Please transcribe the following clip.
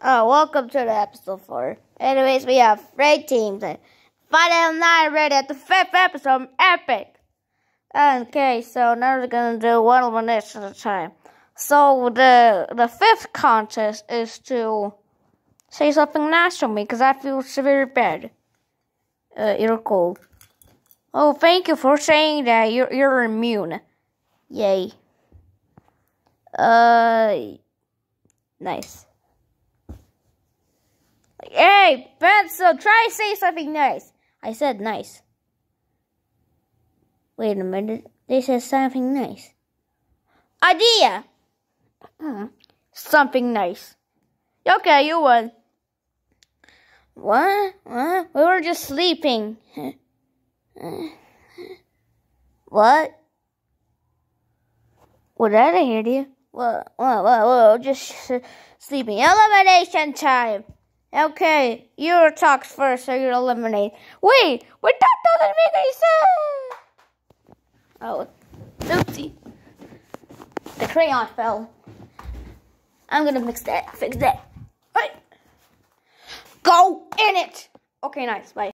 Oh, welcome to the episode four. Anyways, we have three teams. Final nine ready at the fifth episode. Epic. Okay, so now we're gonna do one elimination at a time. So the the fifth contest is to say something nice to me because I feel very bad. Uh, you're cold. Oh, thank you for saying that. You're you're immune. Yay. Uh, nice. Hey, Pencil, try to say something nice. I said nice. Wait a minute. They said something nice. Idea! Hmm. Something nice. Okay, you won. What? What? We were just sleeping. what? What did I hear you? Whoa, whoa, whoa, whoa, just sleeping. Elimination time. Okay, you talk first, so you eliminate. Wait, wait, that doesn't make any sense. Oh, oopsie. The crayon fell. I'm gonna mix that, fix that. Right. Go in it. Okay, nice. Bye.